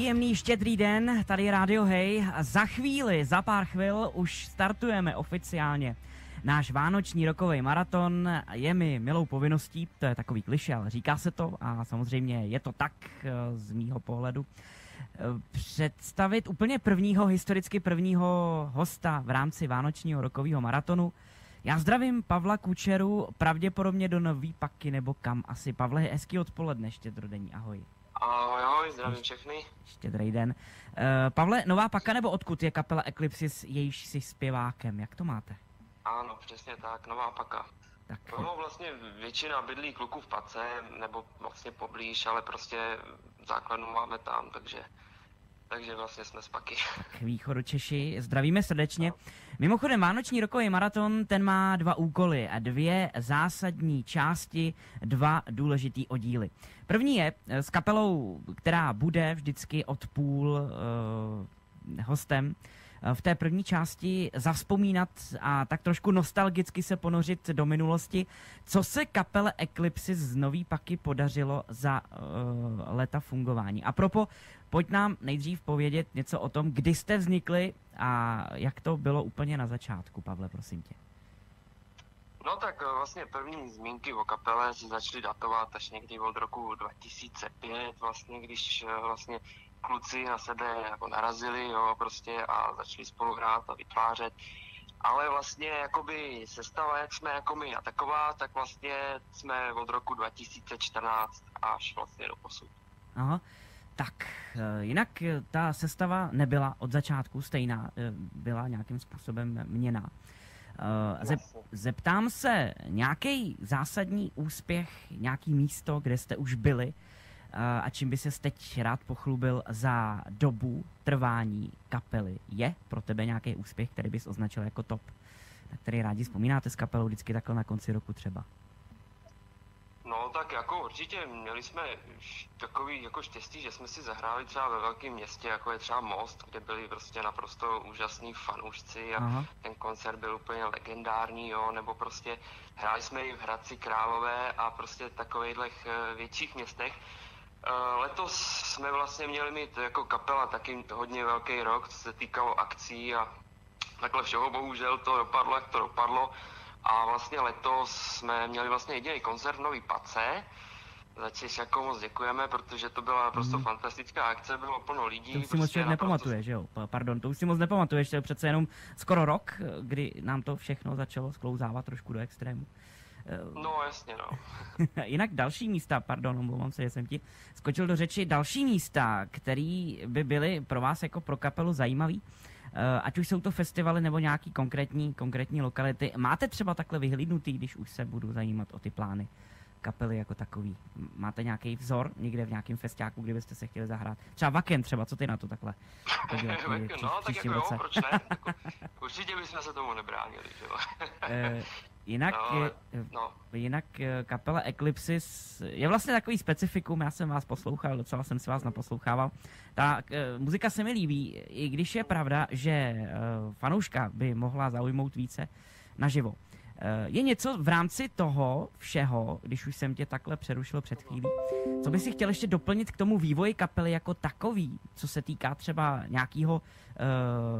Příjemný štědrý den, tady Radio Hej. Za chvíli, za pár chvil už startujeme oficiálně. Náš vánoční rokový maraton je mi milou povinností, to je takový kliše, ale říká se to a samozřejmě je to tak eh, z mýho pohledu. eh, Představit úplně prvního, historicky prvního hosta v rámci vánočního rokového maratonu. Já zdravím Pavla Kučeru, pravděpodobně do Nový Paky nebo kam asi. Pavle, hezký odpoledne, štědrodenní, ahoj. Ahoj, ahoj, zdravím všechny. Štědrý den. Uh, Pavle, Nová Paka nebo odkud je kapela Eclipsis, jejíž si zpěvákem? Jak to máte? Ano, přesně tak, nová paka. Tak, No, vlastně většina bydlí kluků v Pace, nebo vlastně poblíž, ale prostě základnu máme tam, takže, takže vlastně jsme z Paky. k východu Češi, zdravíme srdečně. Mimochodem, Vánoční rokový maraton, ten má dva úkoly a dvě zásadní části, dva důležitý oddíly. První je eh, s kapelou, která bude vždycky od půl uh, hostem, v té první části zavzpomínat a tak trošku nostalgicky se ponořit do minulosti, co se kapele Eclipsy z Nový Paky podařilo za uh, léta fungování. A propo, pojď nám nejdřív povědět něco o tom, kdy jste vznikli a jak to bylo úplně na začátku, Pavle, prosím tě. No tak eh, vlastně první zmínky o kapele se začaly datovat až někdy od roku 2005, vlastně, když eh, vlastně kluci na sebe jako narazili, jo, prostě a začali spolu hrát a vytvářet. Ale vlastně jakoby sestava, jak jsme jako my a taková, tak vlastně jsme od roku 2014 až vlastně do posud. Aha. Tak, eh, jinak eh, ta sestava nebyla od začátku stejná, eh, byla nějakým způsobem měná. Zeptám se, nějaký zásadní úspěch, nějaký místo, kde jste už byli a čím by se teď rád pochlubil za dobu trvání kapely, je pro tebe nějaký úspěch, který bys označil jako top, na který rádi vzpomínáte s kapelou vždycky takhle na konci roku třeba? No tak jako určitě měli jsme takový jako štěstí, že jsme si zahráli třeba ve velkém městě, jako je třeba Most, kde byli prostě naprosto úžasní fanoušci a Aha. ten koncert byl úplně legendární, jo, nebo prostě hráli jsme i v Hradci Králové a prostě takových větších městech. Eh, Letos jsme vlastně měli mít jako kapela taky hodně velký rok, co se týkalo akcí a takhle všeho, bohužel to dopadlo, jak to dopadlo. A vlastně letos jsme měli vlastně jediný koncert v Nový Pace, za což jako moc děkujeme, protože to byla naprosto Mhm. fantastická akce, bylo plno lidí. To už si prostě moc člověk naprosto- nepamatuje, že jo? Pa- Pardon, to už si moc nepamatuješ, to je přece jenom skoro rok, kdy nám to všechno začalo sklouzávat trošku do extrému. Eh, No jasně, no. Jinak další místa, pardon, omlouvám se, že jsem ti skočil do řeči, další místa, který by byly pro vás jako pro kapelu zajímavý, eh, ať už jsou to festivaly nebo nějaký konkrétní, konkrétní lokality. Máte třeba takhle vyhlídnutý, když už se budu zajímat o ty plány kapely jako takový? Máte nějaký vzor někde v nějakém festiáku, kde byste se chtěli zahrát? Třeba Vaken třeba, co ty na to takhle? pří- no, tak jako jo, roce? proč ne? Jako, určitě bychom se tomu nebránili, že jo. Jinak, No, eh, No, Jinak eh, kapela Eclipsis je vlastně takový specifikum, já jsem vás poslouchal, docela jsem si vás naposlouchával. Ta eh, muzika se mi líbí, i když je pravda, že fanouška by mohla zaujmout více naživo. Eh, je něco v rámci toho všeho, když už jsem tě takhle přerušil před chvílí, co by si chtěl ještě doplnit k tomu vývoji kapely jako takový, co se týká třeba nějakýho,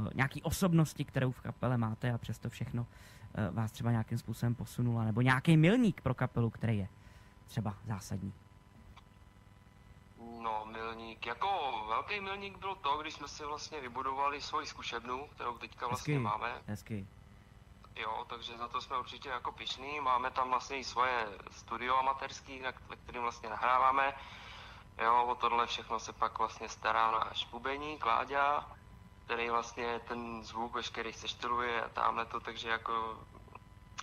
uh, nějaký osobnosti, kterou v kapele máte a přesto všechno vás třeba nějakým způsobem posunula, nebo nějaký milník pro kapelu, který je třeba zásadní. no, milník. Jako velký milník byl to, když jsme si vlastně vybudovali svoji zkušebnu, kterou teďka vlastně Hezky. máme. Hezky. Jo, takže za to jsme určitě jako pišní. Máme tam vlastně i svoje studio amatérský, na ve kterým vlastně nahráváme. Jo, o tohle všechno se pak vlastně stará náš bubeník, Láďa, který vlastně ten zvuk veškerý sešteluje a tamhle to, takže jako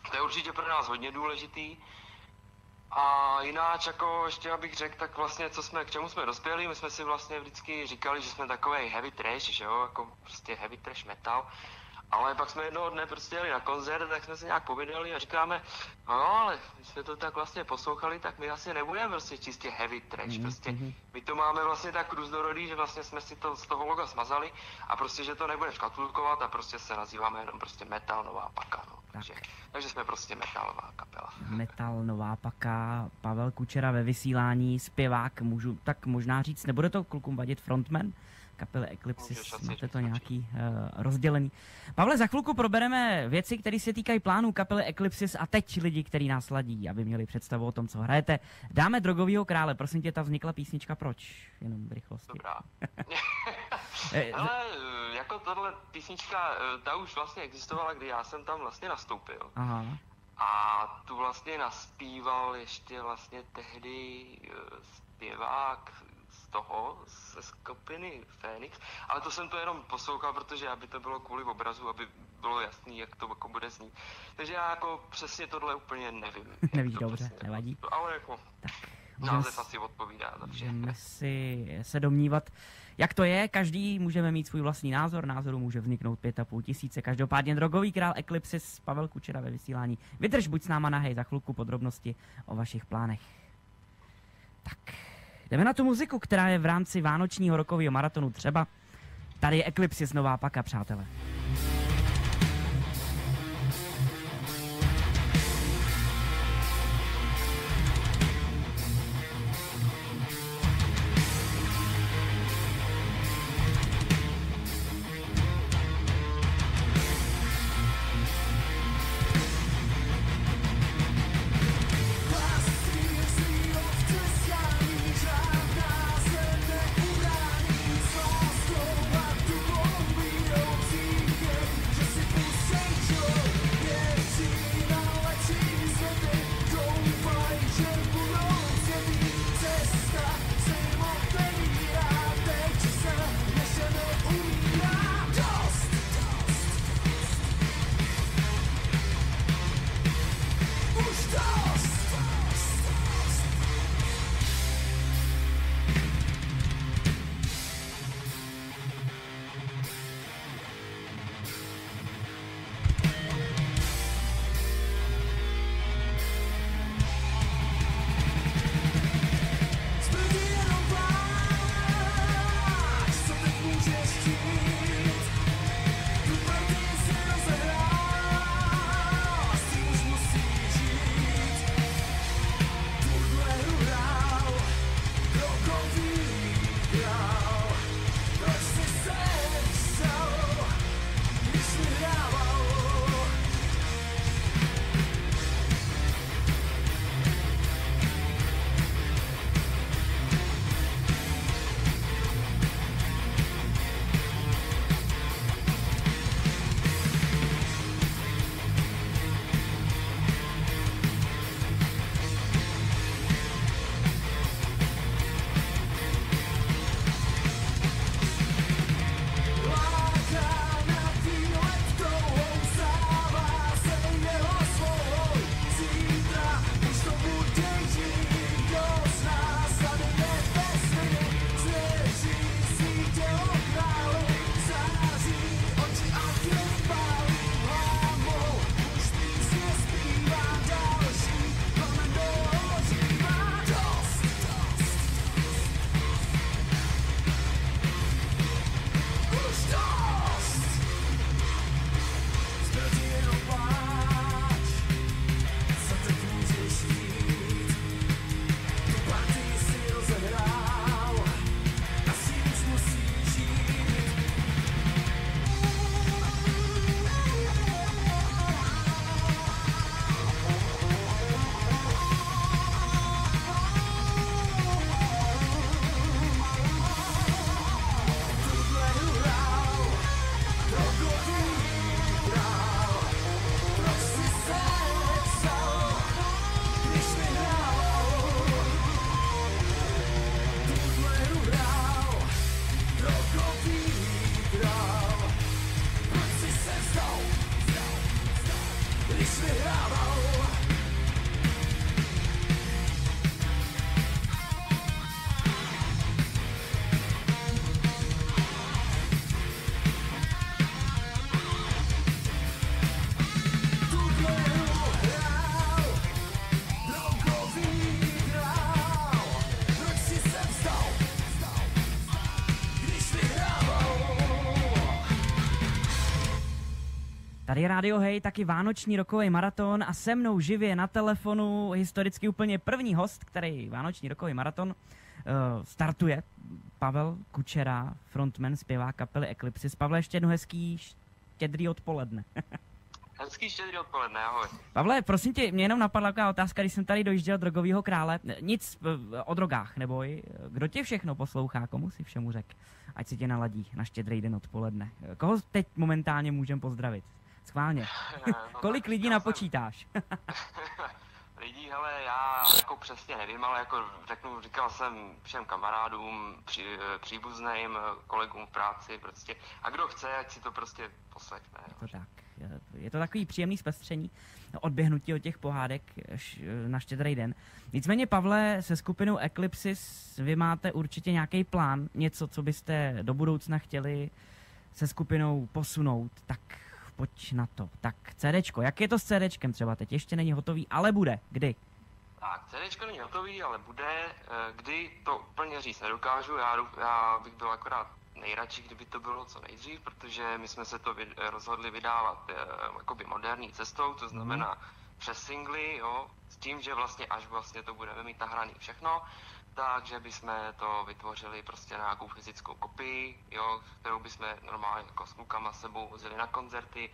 to je určitě pro nás hodně důležitý. A jináč, jako ještě abych řekl, tak vlastně, co jsme, k čemu jsme dospěli, my jsme si vlastně vždycky říkali, že jsme takový heavy trash, že jo, jako prostě heavy trash metal. Ale pak jsme jednoho dne prostě jeli na koncert, tak jsme se nějak povídali a říkáme, no ale my jsme to tak vlastně poslouchali, tak my asi nebudeme prostě čistě heavy trash, Mhm, prostě mhm. my to máme vlastně tak různorodý, že vlastně jsme si to z toho loga smazali a prostě, že to nebude škatulkovat a prostě se nazýváme jenom prostě metal nová paka, no. Takže, takže jsme prostě metalová kapela. Metal, nová paka, Pavel Kučera ve vysílání, zpěvák, můžu tak možná říct, nebude to klukům vadit frontman kapely Eclipsis, máte to nějaký uh, rozdělený. Pavle, za chvilku probereme věci, které se týkají plánů kapely Eclipsis a teď lidi, kteří nás ladí, aby měli představu o tom, co hrajete. Dáme drogovýho krále, prosím tě, ta vznikla písnička Proč? Jenom v rychlosti. Dobrá. Ale eh, jako tohle písnička, eh, ta už vlastně existovala, kdy já jsem tam vlastně nastoupil. Aha, A tu vlastně naspíval ještě vlastně tehdy eh, zpěvák z toho, ze skupiny Fénix, ale to jsem to jenom poslouchal, protože aby to bylo kvůli obrazu, aby bylo jasný, jak to jako bude znít. Takže já jako přesně tohle úplně nevím. Nevíš dobře, přesně- nevadí. Ale jako můžeme název asi odpovídá za vše. můžeme si se domnívat, jak to je, každý můžeme mít svůj vlastní názor, názoru může vzniknout pět a půl tisíce. Každopádně drogový král Eclipsis, Pavel Kučera ve vysílání. Vydrž, buď s náma na hej, za chvilku podrobnosti o vašich plánech. Tak, jdeme na tu muziku, která je v rámci vánočního rokového maratonu třeba. Tady je Eclipsis nová paka, přátelé. Tady je Radio Hej, taky Vánoční rokový maraton a se mnou živě na telefonu historicky úplně první host, který Vánoční rokový maraton uh, startuje. Pavel Kučera, frontman, zpěvá kapely Eclipsis. Pavle, ještě jedno hezký štědrý odpoledne. Hezký štědrý odpoledne, ahoj. Pavle, prosím tě, mě jenom napadla taková otázka, když jsem tady dojížděl drogovýho krále. Nic eh, o drogách, neboj. Kdo tě všechno poslouchá, komu si všemu řek? Ať si tě naladí na štědrý den odpoledne. Koho teď momentálně můžem pozdravit? Schválně. No, Kolik lidí napočítáš? Lidí, hele, já jako přesně nevím, ale jako řeknu, říkal jsem všem kamarádům, při, příbuzným, kolegům v práci, prostě. A kdo chce, ať si to prostě poslechne. Je to tak. Je to takový příjemný zpestření, odběhnutí od těch pohádek š- na štědrý den. Nicméně, Pavle, se skupinou Eclipsis vy máte určitě nějaký plán, něco, co byste do budoucna chtěli se skupinou posunout, tak pojď na to. Tak CDčko, jak je to s CDčkem třeba teď? Ještě není hotový, ale bude. Kdy? Tak, CDčko není hotový, ale bude. Eh, Kdy to úplně říct nedokážu, já, já bych byl akorát nejradši, kdyby to bylo co nejdřív, protože my jsme se to vyd- rozhodli vydávat eh, jakoby moderní cestou, to znamená přes singly, jo, s tím, že vlastně až vlastně to budeme mít nahraný všechno, takže bychom to vytvořili prostě na nějakou fyzickou kopii, jo, kterou bychom normálně jako s klukama sebou vozili na koncerty,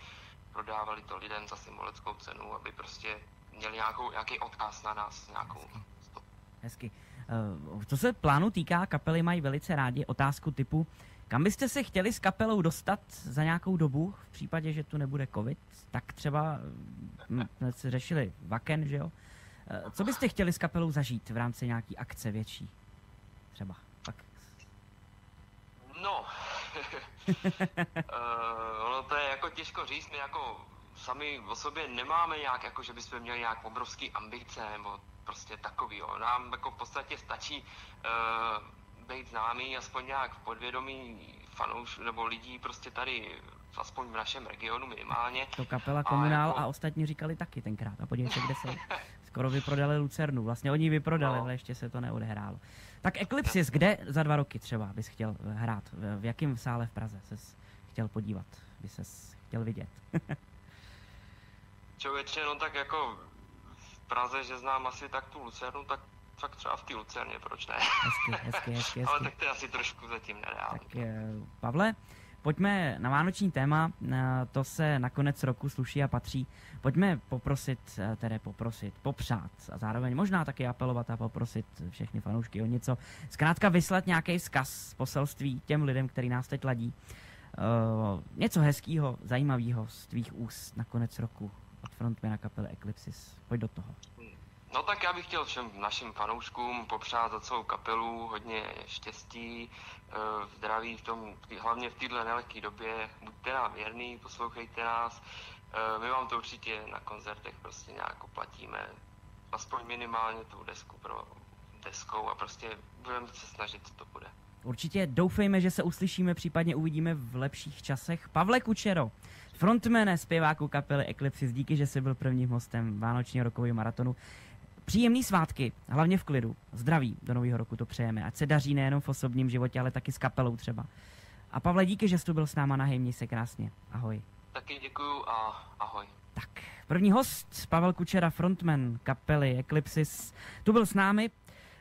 prodávali to lidem za symbolickou cenu, aby prostě měli nějakou, nějaký odkaz na nás, nějakou stopu. Hezky. Eh, Co se plánu týká, kapely mají velice rádi otázku typu, kam byste se chtěli s kapelou dostat za nějakou dobu, v případě, že tu nebude covid, tak třeba hm, jsme řešili Vaken, že jo? Eh, Co byste chtěli s kapelou zažít v rámci nějaký akce větší? Třeba. Tak. No, uh, ono to je jako těžko říct, my jako sami o sobě nemáme nějak, jako že bychom měli nějak obrovský ambice nebo prostě takový, jo. Nám jako v podstatě stačí uh, být známý aspoň nějak v podvědomí fanouš nebo lidí prostě tady aspoň v našem regionu minimálně. To kapela A Komunál jako- a ostatní říkali taky tenkrát. A podívej se, kde jsou. Skoro vyprodali Lucernu. Vlastně oni ji vyprodali, No. ale ještě se to neodehrálo. Tak Eclipsis, kde za dva roky třeba bys chtěl hrát? V jakém sále v Praze ses chtěl podívat? By ses chtěl vidět? Člověče, no tak jako v Praze, že znám asi tak tu Lucernu, tak, tak třeba v té Lucerně, proč ne? Hezky, hezky, hezky, Ale hezky. tak to je asi trošku zatím nereálný. Tak eh, Pavle, pojďme na vánoční téma, eh, to se na konec roku sluší a patří. Pojďme poprosit, eh, tedy poprosit, popřát a zároveň možná taky apelovat a poprosit všechny fanoušky o něco. Zkrátka vyslat nějaký vzkaz, poselství těm lidem, který nás teď ladí. Uh, něco hezkého, zajímavého z tvých úst na konec roku od frontmana kapely Eclipsis. Pojď do toho. No tak já bych chtěl všem našim fanouškům popřát za celou kapelu hodně štěstí, eh, zdraví v tom, hlavně v této nelehké době. Buďte nám věrný, poslouchejte nás. Eh, My vám to určitě na koncertech prostě nějak oplatíme. Aspoň minimálně tu desku pro deskou a prostě budeme se snažit, co to bude. Určitě doufejme, že se uslyšíme, případně uvidíme v lepších časech. Pavle Kučero, frontmane zpěváku kapely Eclipsis, díky, že jsi byl prvním hostem Vánočního rokového maratonu. Příjemný svátky, hlavně v klidu. Zdraví do nového roku to přejeme. Ať se daří nejenom v osobním životě, ale taky s kapelou třeba. A Pavle, díky, že jsi tu byl s náma na hej, měj se krásně. Ahoj. Taky děkuju a ahoj. Tak, první host, Pavel Kučera, frontman kapely Eclipsis, tu byl s námi.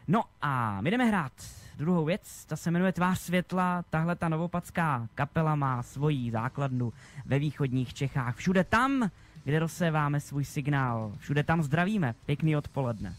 No a my jdeme hrát druhou věc, ta se jmenuje Tvář světla, tahle ta novopadská kapela má svoji základnu ve východních Čechách. Všude tam, kde rozséváme svůj signál, všude tam zdravíme. Pěkný odpoledne.